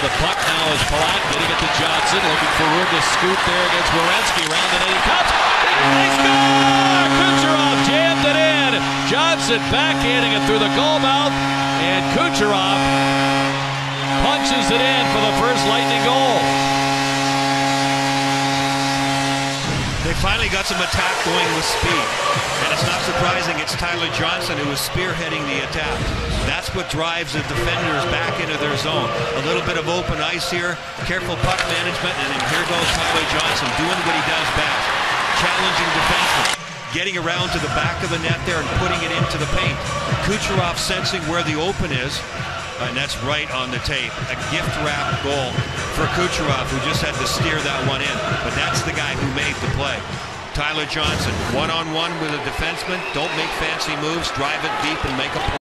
the puck now is Palat getting it to Johnson, looking for room to scoot there against Werenski. Round the net he comes. They score! Kucherov jammed it in. Johnson backhanding it through the goal mouth, and Kucherov punches it in for the first Lightning goal. They finally got some attack going with speed. And it's not surprising it's Tyler Johnson who is spearheading the attack. That's what drives the defenders back their zone. A little bit of open ice here, careful puck management, and here goes Tyler Johnson doing what he does best. Challenging defensemen. Getting around to the back of the net there and putting it into the paint. Kucherov sensing where the open is, and that's right on the tape. A gift wrap goal for Kucherov, who just had to steer that one in. But that's the guy who made the play. Tyler Johnson, one on one with a defenseman. Don't make fancy moves, drive it deep, and make a play.